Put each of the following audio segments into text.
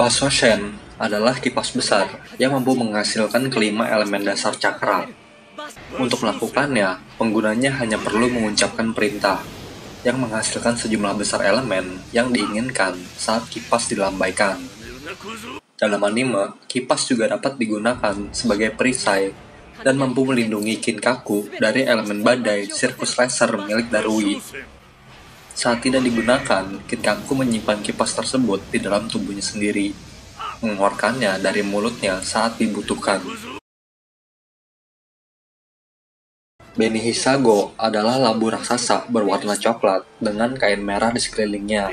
Baso Shen adalah kipas besar yang mampu menghasilkan kelima elemen dasar cakra. Untuk melakukannya, penggunanya hanya perlu mengucapkan perintah yang menghasilkan sejumlah besar elemen yang diinginkan saat kipas dilambaikan. Dalam anime, kipas juga dapat digunakan sebagai perisai dan mampu melindungi Kinkaku dari elemen badai sirkus laser milik Darui. Saat tidak digunakan, Kinkaku menyimpan kipas tersebut di dalam tubuhnya sendiri, mengeluarkannya dari mulutnya saat dibutuhkan. Beni Hisago adalah labu raksasa berwarna coklat dengan kain merah di sekelilingnya.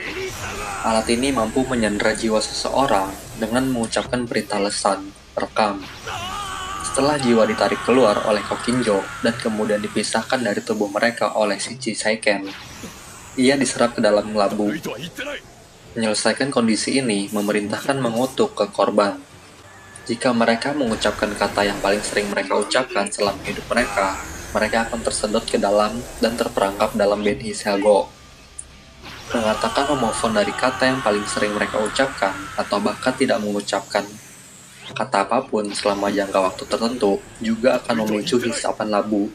Alat ini mampu menyandera jiwa seseorang dengan mengucapkan perintah lesan, rekam. Setelah jiwa ditarik keluar oleh Kokinjo dan kemudian dipisahkan dari tubuh mereka oleh Shichi Saiken, ia diserap ke dalam labu. Menyelesaikan kondisi ini memerintahkan mengutuk ke korban. Jika mereka mengucapkan kata yang paling sering mereka ucapkan selama hidup mereka, mereka akan tersedot ke dalam dan terperangkap dalam Benhi Sago. Mengatakan homofon dari kata yang paling sering mereka ucapkan atau bahkan tidak mengucapkan kata apa pun selama jangka waktu tertentu juga akan memicu hisapan labu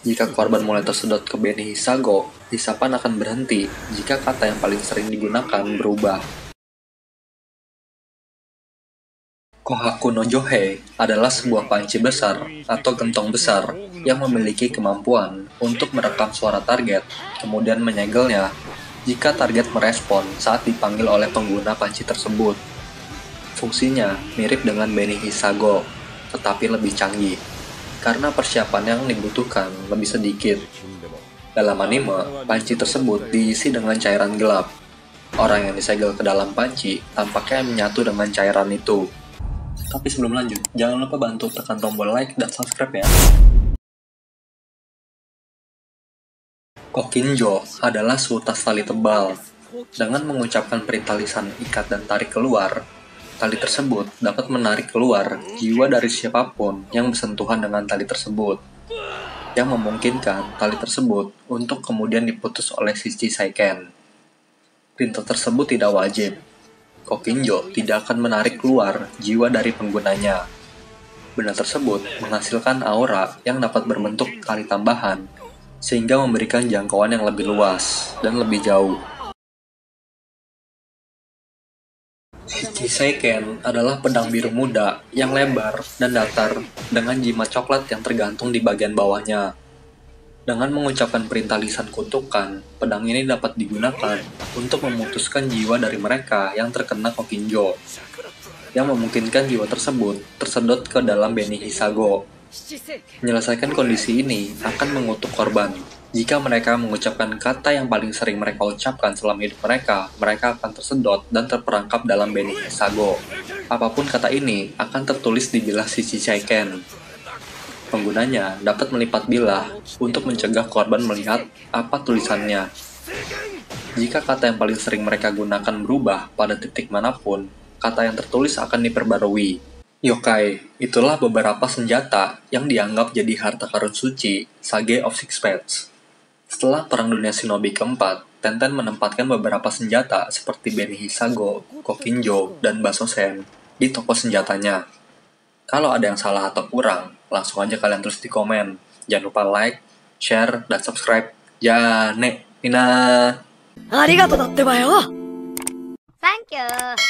jika korban mulai tersedot ke Beni Hisago, hisapan akan berhenti jika kata yang paling sering digunakan berubah. Kohaku no Johei adalah sebuah panci besar atau gentong besar yang memiliki kemampuan untuk merekam suara target, kemudian menyegelnya jika target merespon saat dipanggil oleh pengguna panci tersebut. Fungsinya mirip dengan Beni Hisago, tetapi lebih canggih karena persiapan yang dibutuhkan lebih sedikit. Dalam anime, panci tersebut diisi dengan cairan gelap. Orang yang disegel ke dalam panci tampaknya menyatu dengan cairan itu. Tapi sebelum lanjut, jangan lupa bantu tekan tombol like dan subscribe ya. Kokinjo adalah sutas tali tebal. Dengan mengucapkan perintah lisan ikat dan tarik keluar, Tali tersebut dapat menarik keluar jiwa dari siapa pun yang bersentuhan dengan tali tersebut, yang memungkinkan tali tersebut untuk kemudian diputus oleh Shichi Saiken. Perintah tersebut tidak wajib. Kokinjo tidak akan menarik keluar jiwa dari penggunanya. Benda tersebut menghasilkan aura yang dapat berbentuk tali tambahan, sehingga memberikan jangkauan yang lebih luas dan lebih jauh. Seiken adalah pedang biru muda yang lebar dan datar dengan jimat coklat yang tergantung di bagian bawahnya. Dengan mengucapkan perintah lisan kutukan, pedang ini dapat digunakan untuk memutuskan jiwa dari mereka yang terkena Kokinjo, yang memungkinkan jiwa tersebut tersedot ke dalam Beni Hisago. Menyelesaikan kondisi ini akan mengutuk korban, jika mereka mengucapkan kata yang paling sering mereka ucapkan selama hidup mereka, mereka akan tersedot dan terperangkap dalam Beni Sago. Apa pun kata ini akan tertulis di bilah sisi Chaiken. Penggunanya dapat melipat bilah untuk mencegah korban melihat apa tulisannya. Jika kata yang paling sering mereka gunakan berubah pada titik mana pun, kata yang tertulis akan diperbarui. Yokai, itulah beberapa senjata yang dianggap jadi harta karun suci Sage of Sixpence. Setelah Perang Dunia Shinobi keempat, Tenten menempatkan beberapa senjata seperti Beni Hisago, Kokinjo, dan Basosen di toko senjatanya. Kalau ada yang salah atau kurang, langsung aja kalian tulis di komen. Jangan lupa like, share, dan subscribe. Jane, Mina. Arigato Thank you.